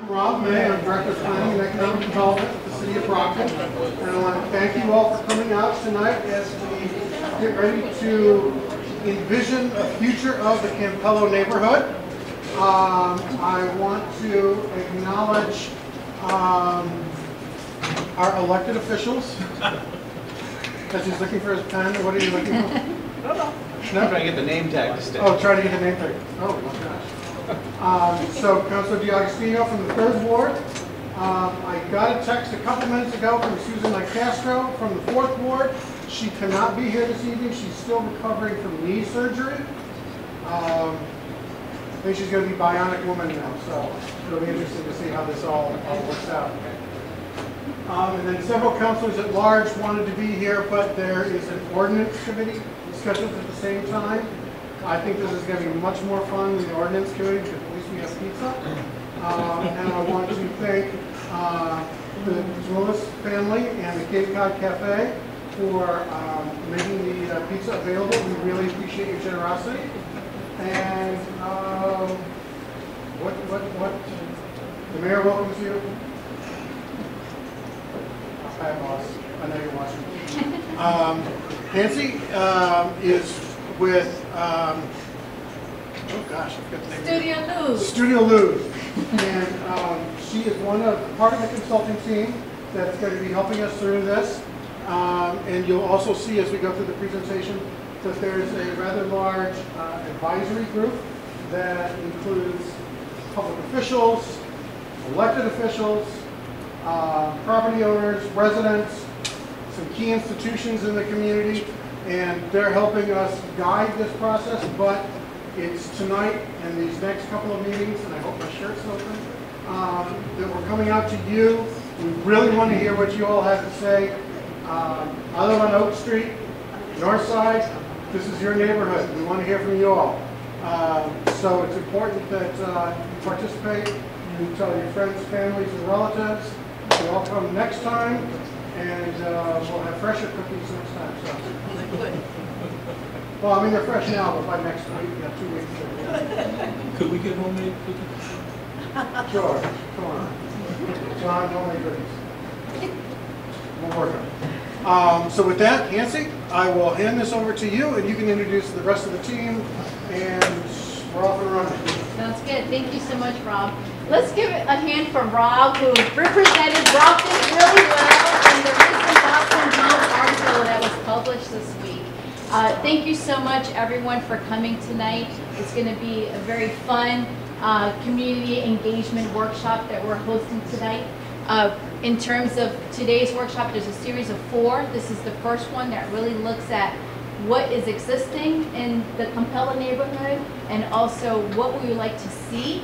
I'm Rob May, I'm Director of Planning and Economic Development at the City of Brockton. And I want to thank you all for coming out tonight as we get ready to envision a future of the Campello neighborhood. Um, I want to acknowledge um, our elected officials. Because he's looking for his pen, what are you looking for? I'm trying to get the name tag to stick. Oh, try to get the name tag. Oh, my gosh. Um, so Councilor DiAgostino from the third ward. Um, I got a text a couple minutes ago from Susan Nicastro from the fourth ward. She cannot be here this evening. She's still recovering from knee surgery. Um, I think she's going to be bionic woman now, so it'll be interesting to see how this all, all works out. Um, and then several councilors at large wanted to be here, but there is an ordinance committee scheduled at the same time. I think this is going to be much more fun than the ordinance committee, because at least we have pizza. Um, and I want to thank, uh, the Zoulas family and the Cape Cod Cafe for, um, making the uh, pizza available. We really appreciate your generosity. And, um, what, what, what, the mayor welcomes you. Hi, boss. I know you're watching. Um, Nancy um, is with, um, oh gosh, I forgot the name. Studio News. Studio Luz. And um, she is one of, the part of the consulting team that's going to be helping us through this. Um, And you'll also see as we go through the presentation that there's a rather large uh, advisory group that includes public officials, elected officials, uh, property owners, residents, some key institutions in the community, and they're helping us guide this process, but it's tonight and these next couple of meetings, and I hope my shirt's open, um, that we're coming out to you. We really want to hear what you all have to say. Um, I live on Oak Street, north side. This is your neighborhood. We want to hear from you all. Um, So it's important that uh, you participate, you tell your friends, families, and relatives. They all come next time, and uh, we'll have fresher cookies next time, so. Well, I mean, they're fresh now, but by next week, yeah, two weeks. Could we get homemade cookies? Sure, come on. John, don't make cookies. We'll work on it. Um, So with that, Nancy, I will hand this over to you, and you can introduce the rest of the team, and we're off and running. Sounds good. Thank you so much, Rob. Let's give a hand for Rob, who represented Brockton really well in the recent Boston Globe article that was published this week. Uh, Thank you so much, everyone, for coming tonight. It's going to be a very fun uh, community engagement workshop that we're hosting tonight. Uh, In terms of today's workshop, there's a series of four. This is the first one that really looks at what is existing in the Campello neighborhood and also what we would like to see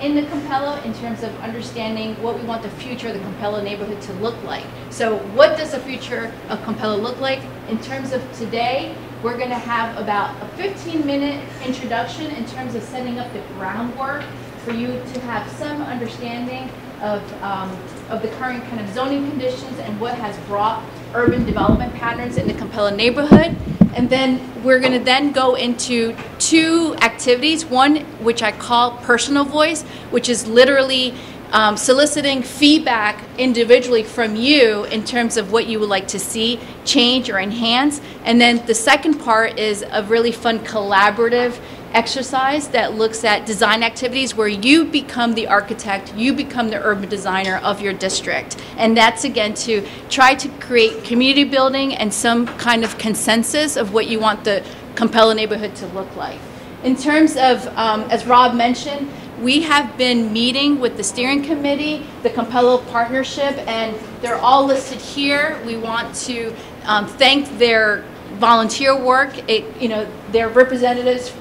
in the Campello in terms of understanding what we want the future of the Campello neighborhood to look like. So what does the future of Campello look like? In terms of today, we're going to have about a 15-minute introduction in terms of setting up the groundwork for you to have some understanding of, um, of the current kind of zoning conditions and what has brought urban development patterns in the Campello neighborhood. And then we're going to then go into two activities. One, which I call personal voice, which is literally um, soliciting feedback individually from you in terms of what you would like to see change or enhance. And then the second part is a really fun collaborative exercise that looks at design activities where you become the architect, you become the urban designer of your district. And that's again to try to create community building and some kind of consensus of what you want the Campello neighborhood to look like. In terms of, um, as Rob mentioned, we have been meeting with the steering committee, the Campello Partnership, and they're all listed here. We want to um, thank their volunteer work, it, you know, their representatives,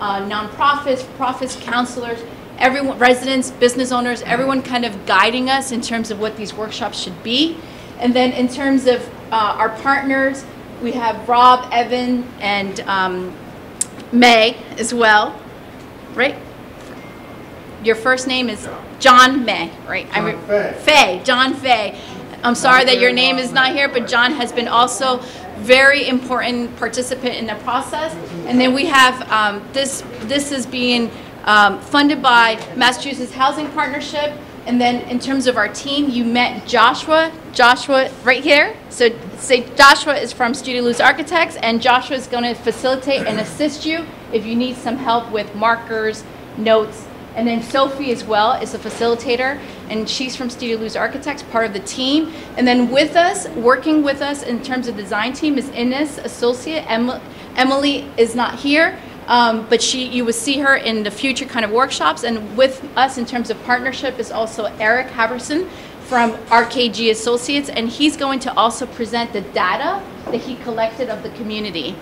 uh, nonprofits, profits, counselors, everyone, residents, business owners, everyone kind of guiding us in terms of what these workshops should be. And then in terms of uh, our partners, we have Rob, Evan, and um, May as well, right? Your first name is John May, right? John Fay. Fay, John Fay. I'm sorry that your name is not here, but John has been also very important participant in the process. And then we have, um, this, this is being um, funded by Massachusetts Housing Partnership And then in terms of our team, you met Joshua. Joshua, right here. So say Joshua is from Studio Luz Architects, and Joshua is going to facilitate and assist you if you need some help with markers, notes. And then Sophie as well is a facilitator, and she's from Studio Luz Architects, part of the team. And then with us, working with us in terms of design team is Ines, associate. Em- Emily is not here, um, but she, you will see her in the future kind of workshops. And with us in terms of partnership is also Eric Halvorsen from RKG Associates, and he's going to also present the data that he collected of the community.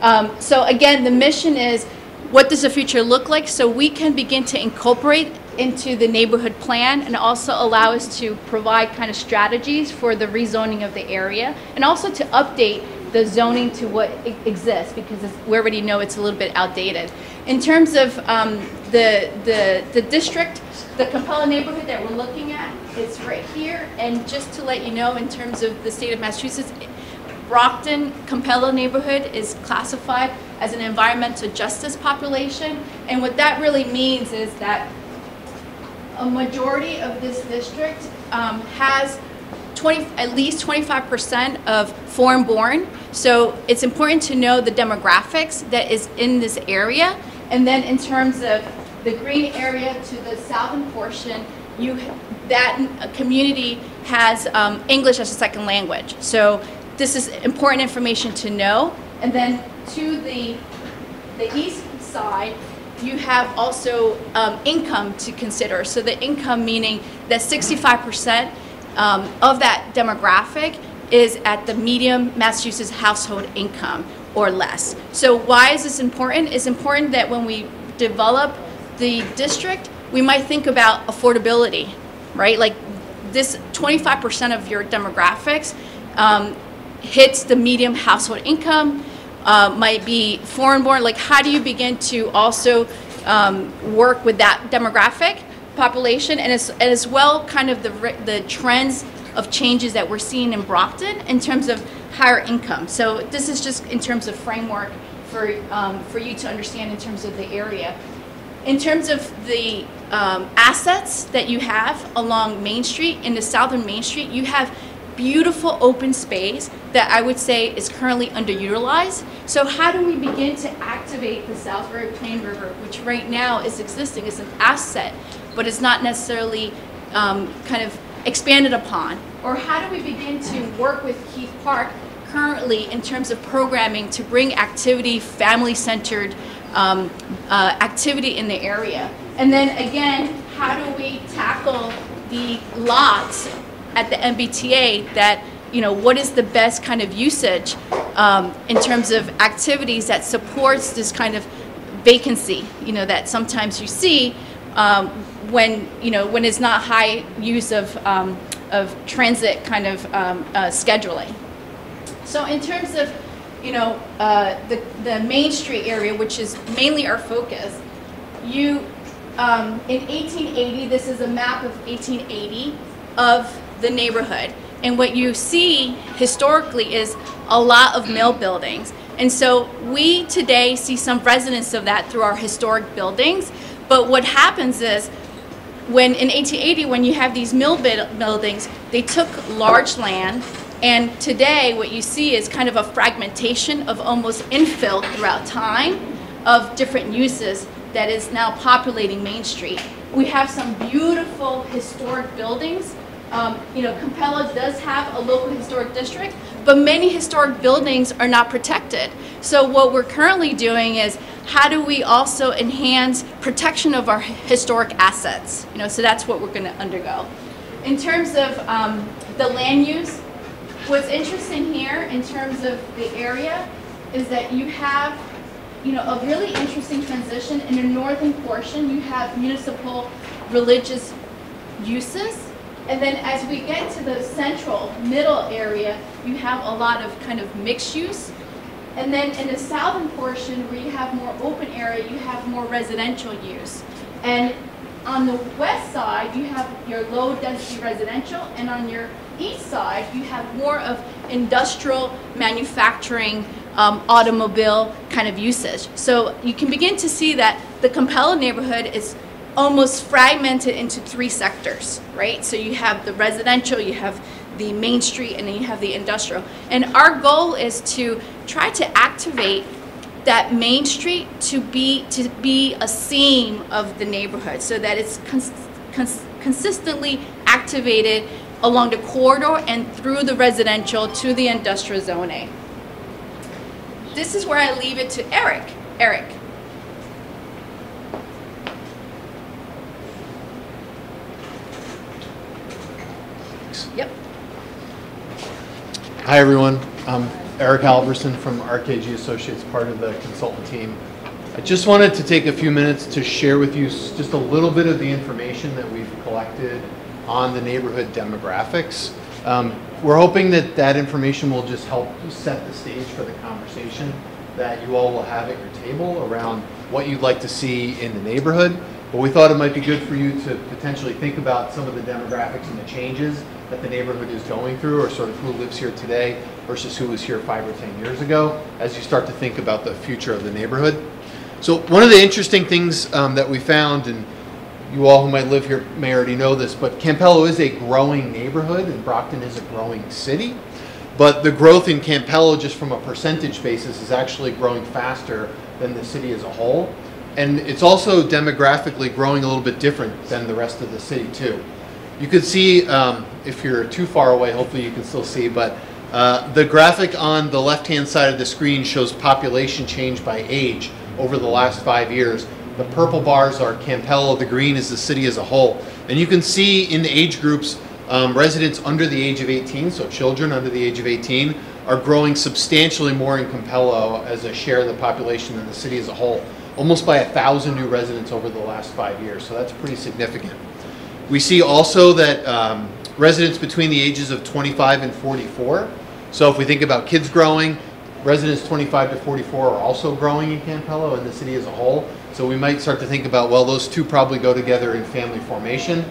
Um, so again, the mission is what does the future look like so we can begin to incorporate into the neighborhood plan and also allow us to provide kind of strategies for the rezoning of the area and also to update the zoning to what exists because we already know it's a little bit outdated. In terms of um, the, the, the district, the Campello neighborhood that we're looking at, it's right here. And just to let you know, in terms of the state of Massachusetts, Brockton Campello neighborhood is classified as an environmental justice population. And what that really means is that a majority of this district um, has 20, at least 25% of foreign-born. So it's important to know the demographics that is in this area. And then in terms of the green area to the southern portion, you that community has um, English as a second language. So this is important information to know. And then to the the east side, you have also um, income to consider. So the income meaning that 65% um, of that demographic is at the medium Massachusetts household income or less. So why is this important? It's important that when we develop the district, we might think about affordability, right? Like this 25% of your demographics um, hits the medium household income, uh, might be foreign born. Like, how do you begin to also um, work with that demographic population and as, as well kind of the, the trends of changes that we're seeing in Brockton in terms of higher income. So this is just in terms of framework for, um, for you to understand in terms of the area. In terms of the um, assets that you have along Main Street, in the southern Main Street, you have beautiful open space that I would say is currently underutilized. So how do we begin to activate the Salisbury Plain River, which right now is existing as an asset, but it's not necessarily um, kind of expanded upon? Or how do we begin to work with Keith Park currently in terms of programming to bring activity, family-centered um, uh, activity in the area? And then again, how do we tackle the lots at the MBTA that, you know, what is the best kind of usage um, in terms of activities that supports this kind of vacancy, you know, that sometimes you see um, when, you know, when it's not high use of, um, of transit kind of um, uh, scheduling. So in terms of, you know, uh, the, the Main Street area, which is mainly our focus, you, um, in 1880, this is a map of 1880 of the neighborhood. And what you see historically is a lot of mill buildings. And so we today see some resonance of that through our historic buildings. But what happens is when in 1880 when you have these mill buildings they took large land and today what you see is kind of a fragmentation of almost infill throughout time of different uses that is now populating main street we have some beautiful historic buildings um, you know Campello does have a local historic district but many historic buildings are not protected so what we're currently doing is how do we also enhance protection of our historic assets? You know, so that's what we're going to undergo. In terms of um, the land use, what's interesting here in terms of the area is that you have, you know, a really interesting transition. In the northern portion, you have municipal religious uses. And then as we get to the central middle area, you have a lot of kind of mixed use. And then in the southern portion, where you have more open area, you have more residential use. And on the west side, you have your low density residential, and on your east side, you have more of industrial manufacturing, um, automobile kind of usage. So you can begin to see that the Campello neighborhood is almost fragmented into three sectors, right? So you have the residential, you have the main street, and then you have the industrial. And our goal is to try to activate that main street to be to be a seam of the neighborhood, so that it's cons- cons- consistently activated along the corridor and through the residential to the industrial zone A. This is where I leave it to Eric. Eric. Yep. Hi, everyone. I'm Eric Halvorsen from RKG Associates, part of the consultant team. I just wanted to take a few minutes to share with you just a little bit of the information that we've collected on the neighborhood demographics. Um, We're hoping that that information will just help set the stage for the conversation that you all will have at your table around what you'd like to see in the neighborhood. But we thought it might be good for you to potentially think about some of the demographics and the changes that the neighborhood is going through, or sort of who lives here today versus who was here five or 10 years ago, as you start to think about the future of the neighborhood. So one of the interesting things um, that we found, and you all who might live here may already know this, but Campello is a growing neighborhood and Brockton is a growing city. But the growth in Campello, just from a percentage basis, is actually growing faster than the city as a whole. And it's also demographically growing a little bit different than the rest of the city too. You could see, um, if you're too far away, hopefully you can still see, but uh, the graphic on the left-hand side of the screen shows population change by age over the last five years. The purple bars are Campello, the green is the city as a whole. And you can see in the age groups, um, residents under the age of 18, so children under the age of 18, are growing substantially more in Campello as a share of the population than the city as a whole. Almost by a thousand new residents over the last five years, so that's pretty significant. We see also that um, residents between the ages of 25 and 44. So if we think about kids growing, residents 25 to 44 are also growing in Campello and the city as a whole. So we might start to think about, well, those two probably go together in family formation.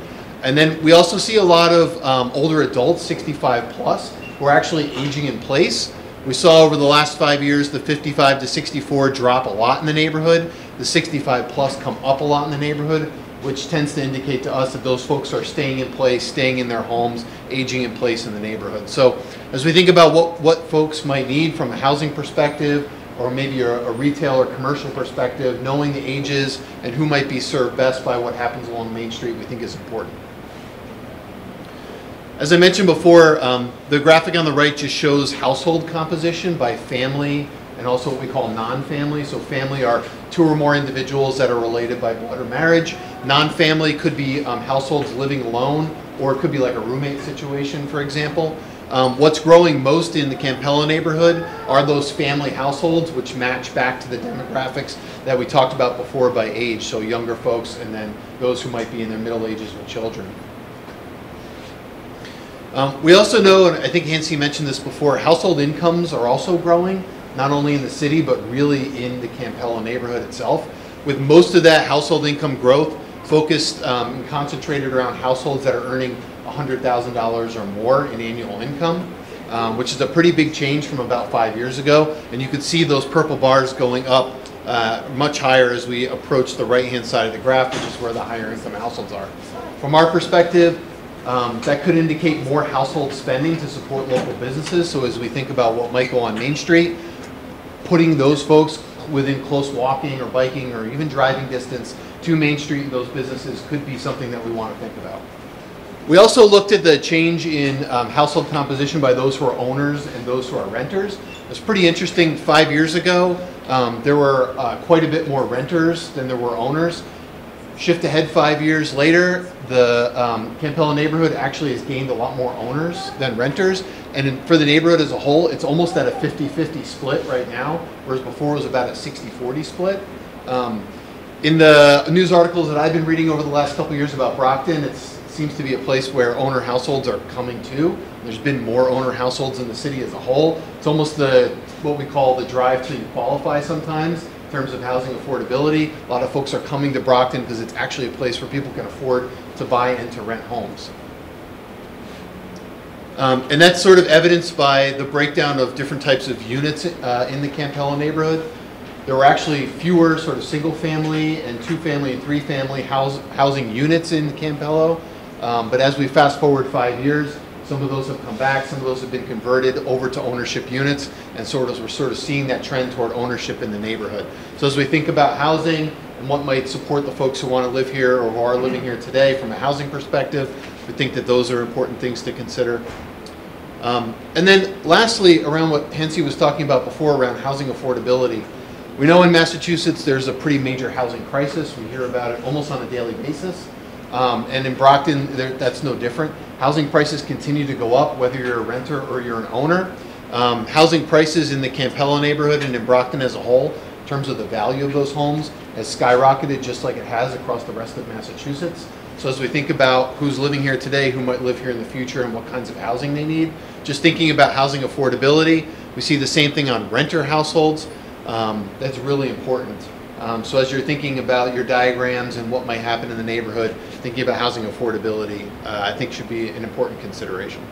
And then we also see a lot of um, older adults, 65 plus, who are actually aging in place. We saw over the last five years the 55 to 64 drop a lot in the neighborhood. The 65 plus come up a lot in the neighborhood, which tends to indicate to us that those folks are staying in place, staying in their homes, aging in place in the neighborhood. So as we think about what, what folks might need from a housing perspective, or maybe a, a retail or commercial perspective, knowing the ages and who might be served best by what happens along Main Street, we think is important. As I mentioned before, um, the graphic on the right just shows household composition by family and also what we call non-family. So family are two or more individuals that are related by blood or marriage. Non-family could be um, households living alone, or it could be like a roommate situation, for example. Um, what's growing most in the Campello neighborhood are those family households, which match back to the demographics that we talked about before by age. So younger folks, and then those who might be in their middle ages with children. Um, we also know, and I think Nancy mentioned this before, household incomes are also growing, not only in the city, but really in the Campello neighborhood itself. With most of that household income growth focused um, and concentrated around households that are earning $100,000 or more in annual income, um, which is a pretty big change from about five years ago. And you can see those purple bars going up uh, much higher as we approach the right-hand side of the graph, which is where the higher income households are. From our perspective, um, that could indicate more household spending to support local businesses. So as we think about what might go on Main Street, putting those folks within close walking or biking or even driving distance to Main Street and those businesses could be something that we want to think about. We also looked at the change in um, household composition by those who are owners and those who are renters. It's pretty interesting. Five years ago, um, there were uh, quite a bit more renters than there were owners. Shift ahead five years later, the um, Campello neighborhood actually has gained a lot more owners than renters. And in, for the neighborhood as a whole, it's almost at a 50-50 split right now, whereas before it was about a 60-40 split. Um, in the news articles that I've been reading over the last couple years about Brockton, it seems to be a place where owner households are coming to. There's been more owner households in the city as a whole. It's almost the what we call the drive to qualify sometimes in terms of housing affordability. A lot of folks are coming to Brockton because it's actually a place where people can afford to buy and to rent homes. Um, and that's sort of evidenced by the breakdown of different types of units uh, in the Campello neighborhood. There were actually fewer sort of single-family and two-family and three-family house, housing units in Campello. Um, but as we fast forward five years, some of those have come back, some of those have been converted over to ownership units, and sort of, we're sort of seeing that trend toward ownership in the neighborhood. So as we think about housing and what might support the folks who want to live here or who are living here today from a housing perspective, we think that those are important things to consider. Um, and then lastly, around what Hansy was talking about before around housing affordability. We know in Massachusetts there's a pretty major housing crisis. We hear about it almost on a daily basis. Um, and in Brockton, there, that's no different. Housing prices continue to go up, whether you're a renter or you're an owner. Um, housing prices in the Campello neighborhood and in Brockton as a whole, in terms of the value of those homes, has skyrocketed just like it has across the rest of Massachusetts. So as we think about who's living here today, who might live here in the future, and what kinds of housing they need, just thinking about housing affordability, we see the same thing on renter households. Um, that's really important. Um, so as you're thinking about your diagrams and what might happen in the neighborhood, thinking about housing affordability, uh, I think should be an important consideration.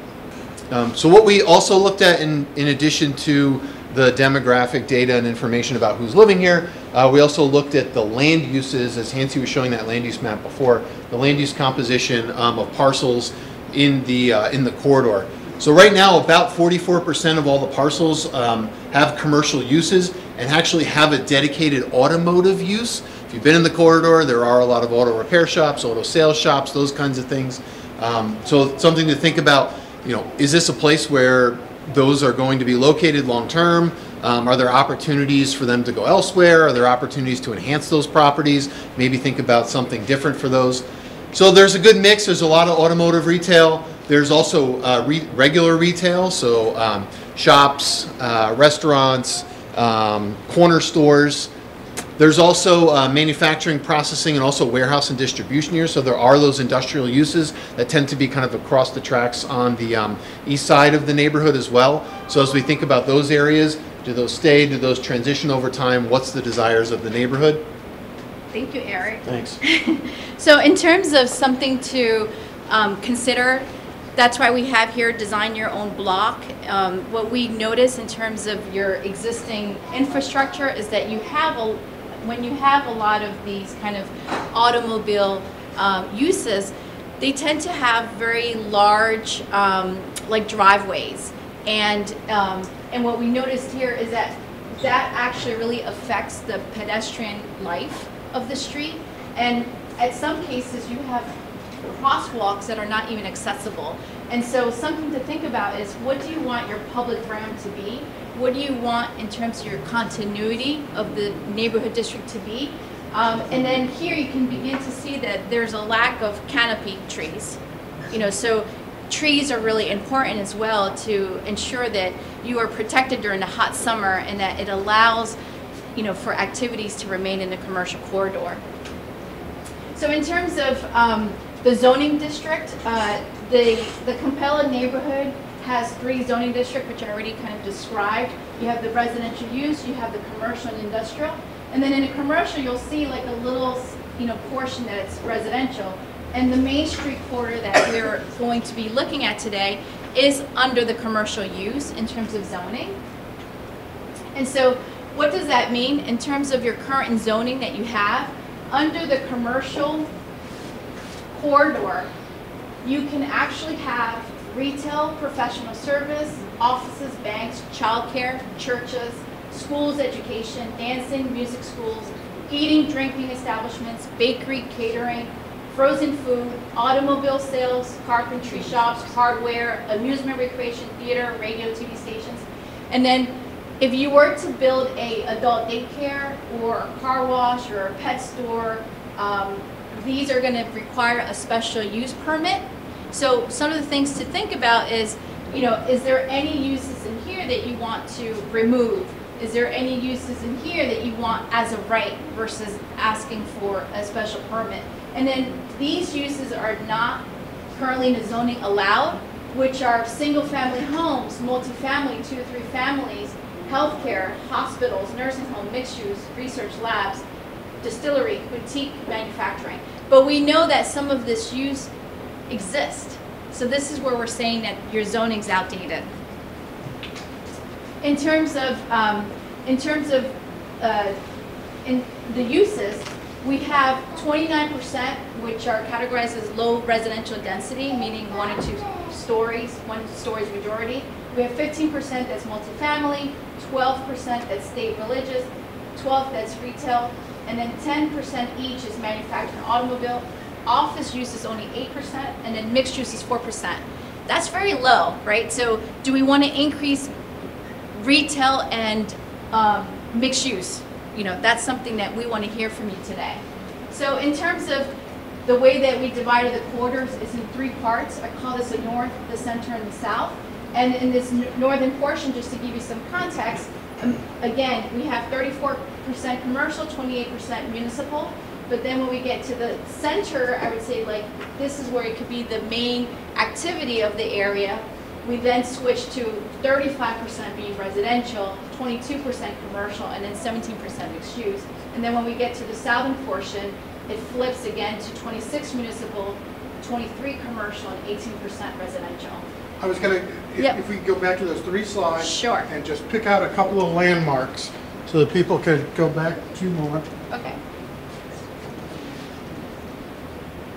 Um, so what we also looked at in, in addition to the demographic data and information about who's living here, uh, we also looked at the land uses, as Hansy was showing that land use map before, the land use composition um, of parcels in the, uh, in the corridor. So right now, about 44% of all the parcels um, have commercial uses and actually have a dedicated automotive use. If you've been in the corridor, there are a lot of auto repair shops, auto sales shops, those kinds of things. Um, so something to think about, you know, is this a place where those are going to be located long-term? Um, are there opportunities for them to go elsewhere? Are there opportunities to enhance those properties? Maybe think about something different for those. So there's a good mix. There's a lot of automotive retail. There's also uh, re regular retail, so um, shops, uh, restaurants, um, corner stores. There's also uh, manufacturing, processing, and also warehouse and distribution here. So there are those industrial uses that tend to be kind of across the tracks on the um, east side of the neighborhood as well. So as we think about those areas, do those stay? Do those transition over time? What's the desires of the neighborhood? Thank you, Eric. Thanks. So in terms of something to um, consider, that's why we have here design your own block. Um, what we notice in terms of your existing infrastructure is that you have a, when you have a lot of these kind of automobile um, uses, they tend to have very large um, like driveways. And, um, and what we noticed here is that that actually really affects the pedestrian life of the street. And at some cases, you have crosswalks that are not even accessible. And so something to think about is what do you want your public realm to be? What do you want in terms of your continuity of the neighborhood district to be? Um, and then here you can begin to see that there's a lack of canopy trees. You know, so trees are really important as well to ensure that you are protected during the hot summer and that it allows, you know, for activities to remain in the commercial corridor. So in terms of um, the zoning district, uh, the, the Campello neighborhood has three zoning districts, which I already kind of described. You have the residential use, you have the commercial and industrial. And then in a commercial, you'll see like a little, you know, portion that's residential. And the Main Street corridor that we're going to be looking at today is under the commercial use in terms of zoning. And so what does that mean in terms of your current zoning that you have? Under the commercial corridor, you can actually have retail, professional service, offices, banks, childcare, churches, schools, education, dancing, music schools, eating, drinking establishments, bakery, catering, frozen food, automobile sales, carpentry shops, hardware, amusement, recreation, theater, radio, TV stations. And then if you were to build a adult daycare or a car wash or a pet store, um, these are going to require a special use permit. So some of the things to think about is, you know, is there any uses in here that you want to remove? Is there any uses in here that you want as a right versus asking for a special permit? And then these uses are not currently in the zoning allowed, which are single-family homes, multifamily, two or three families, healthcare, hospitals, nursing home, mixed use, research labs, distillery, boutique manufacturing. But we know that some of this use exists. So this is where we're saying that your zoning's outdated. In terms of, um, in terms of uh, in the uses, we have 29% which are categorized as low residential density, meaning one or two stories, one stories majority. We have 15% that's multifamily, 12% that's state religious, 12 that's retail, and then 10% each is manufacturing automobile. Office use is only 8%, and then mixed use is 4%. That's very low, right? So do we want to increase retail and um, mixed use. You know, that's something that we want to hear from you today. So in terms of the way that we divided the quarters is in three parts. I call this the north, the center, and the south. And in this northern portion, just to give you some context, um, again, we have 34% commercial, 28% municipal. But then when we get to the center, I would say like, this is where it could be the main activity of the area. We then switch to 35% being residential, 22% commercial, and then 17% mixed use. And then when we get to the southern portion, it flips again to 26 municipal, 23 commercial, and 18% residential. I was gonna, if Yep. if we go back to those three slides. Sure. And just pick out a couple of landmarks so that people could go back two more. Okay.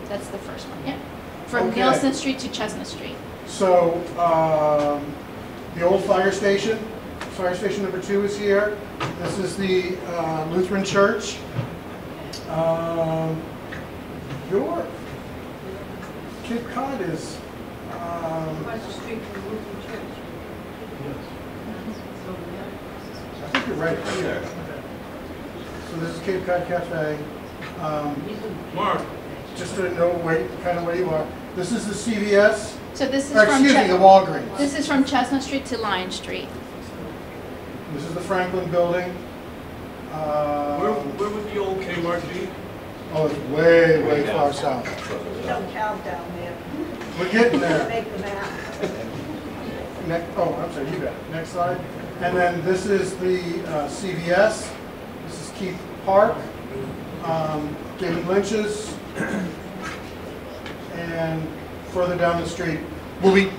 That's the first one, yeah. From Okay. Nielsen Street to Chestnut Street. So, um, the old fire station, fire station number two is here. This is the uh, Lutheran Church. Um, Your Cape Cod is, um, Across the street from Lutheran Church. I think you're right here. So this is Cape Cod Cafe. Um, Mark. Just to know where, kind of where you are. This is the CVS, So this is or from, excuse me, the Walgreens. this is from Chestnut Street to Lion Street. This is the Franklin Building. Where, Um, where would the old Kmart be? Oh, it's way, way far south. Don't count down there. We're getting there. Make the map. Next, oh, I'm sorry, you got it. Next slide. And then this is the uh, CVS. This is Keith Park. Um, David Lynch's. And further down the street. We'll be,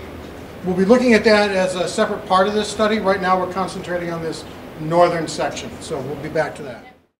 we'll be looking at that as a separate part of this study. Right now, we're concentrating on this northern section, so we'll be back to that.